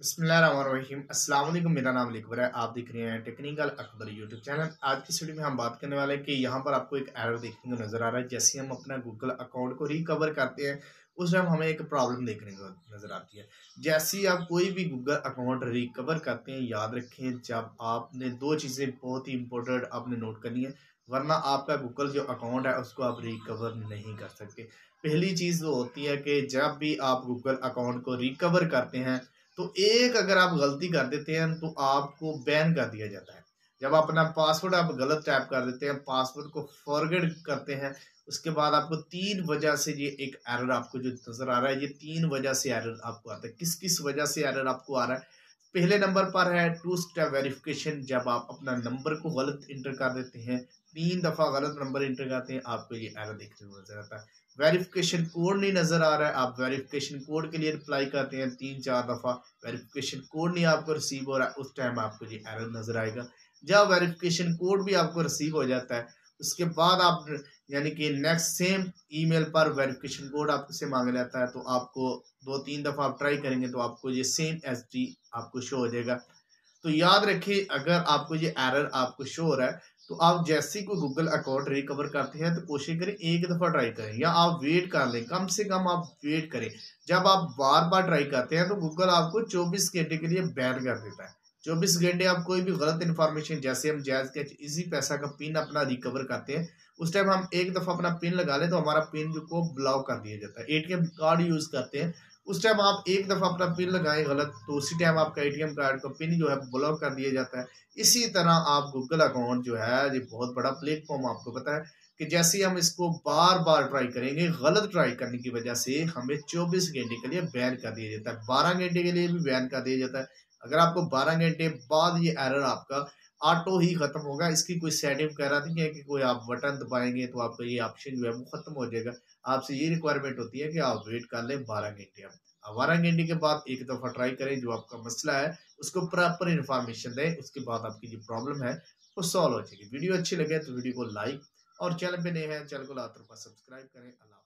अल्लाम मेरा नाम अकबर है। आप देख रहे हैं टेक्निकल अकबर यूट्यूब चैनल। आज की स्टूडियो में हम बात करने वाले हैं कि यहाँ पर आपको एक एरर देखने को नज़र आ रहा है, जैसे हम अपना गूगल अकाउंट को रिकवर करते हैं, उस टाइम हमें एक प्रॉब्लम देखने को नज़र आती है। जैसे ही आप कोई भी गूगल अकाउंट रिकवर करते हैं, याद रखें जब आपने दो चीज़ें बहुत ही इंपॉर्टेंट आपने नोट करनी है, वरना आपका गूगल जो अकाउंट है, उसको आप रिकवर नहीं कर सकते। पहली चीज़ वो होती है कि जब भी आप गूगल अकाउंट को रिकवर करते हैं तो एक अगर आप गलती कर देते हैं तो आपको बैन कर दिया जाता है। जब अपना पासवर्ड आप गलत टाइप कर देते हैं, पासवर्ड को फॉरगेड करते हैं, उसके बाद आपको तीन वजह से ये एक एरर आपको जो नज़र आ रहा है, ये तीन वजह से एरर आपको आता है। किस किस वजह से एरर आपको आ रहा है? पहले नंबर पर है टू स्टेप वेरिफिकेशन जब आप अपना नंबर को गलत इंटर कर देते हैं, तीन दफ़ा गलत नंबर इंटर करते हैं, आपको ये एरर देखने को नज़र आता है। वेरिफिकेशन कोड नहीं नज़र आ रहा है, आप वेरिफिकेशन कोड के लिए रिप्लाई करते हैं, तीन चार दफ़ा वेरिफिकेशन कोड नहीं आपको रिसीव हो रहा है, उस टाइम आपको ये एरर नज़र आएगा। जब वेरिफिकेशन कोड भी आपको रिसीव हो जाता है, उसके बाद आप यानी कि नेक्स्ट सेम ईमेल पर वेरिफिकेशन कोड आपसे मांगा जाता है तो आपको दो तीन दफ़ा आप ट्राई करेंगे तो आपको ये सेम एस आपको शो हो जाएगा। तो याद रखिए, अगर आपको ये एरर आपको शो हो रहा है तो आप जैसे ही कोई गूगल अकाउंट रिकवर करते हैं तो कोशिश करें एक दफ़ा ट्राई करें, या आप वेट कर लें, कम से कम आप वेट करें। जब आप बार बार ट्राई करते हैं तो गूगल आपको 24 घंटे के लिए बैन कर देता है। 24 घंटे आप कोई भी गलत इन्फॉर्मेशन जैसे हम जैज के इजी पैसा का पिन अपना रिकवर करते हैं, उस टाइम हम एक दफ़ा अपना पिन लगा लें तो हमारा पिन को ब्लॉक कर दिया जाता है। एटीएम कार्ड यूज़ करते हैं। उस टाइम आप एक दफ़ा अपना पिन लगाएँ गलत तो उसी टाइम आपका एटीएम कार्ड का पिन जो है ब्लॉक कर दिया जाता है। इसी तरह आप गूगल अकाउंट जो है, ये बहुत बड़ा प्लेटफॉर्म आपको पता है। कि जैसे हम इसको बार बार ट्राई करेंगे, गलत ट्राई करने की वजह से हमें 24 घंटे के लिए बैन कर दिया जाता है। 12 घंटे के लिए भी बैन कर दिया जाता है। अगर आपको 12 घंटे बाद ये एरर आपका ऑटो ही खत्म होगा, इसकी कोई सेटिंग कह नहीं है कि कोई आप बटन दबाएँगे तो आपका ये ऑप्शन जो है वो खत्म हो जाएगा। आपसे ये रिक्वायरमेंट होती है कि आप वेट कर लें बारह घंटे आप बारह घंटे के बाद एक दफ़ा ट्राई करें, जो आपका मसला है, उसको प्रॉपर इन्फॉर्मेशन दें, उसके बाद आपकी जो प्रॉब्लम है, वो सॉल्व हो जाएगी। वीडियो अच्छी लगे तो वीडियो को लाइक और चैनल पे नए हैं चैनल को लातर सब्सक्राइब करें अल्लाह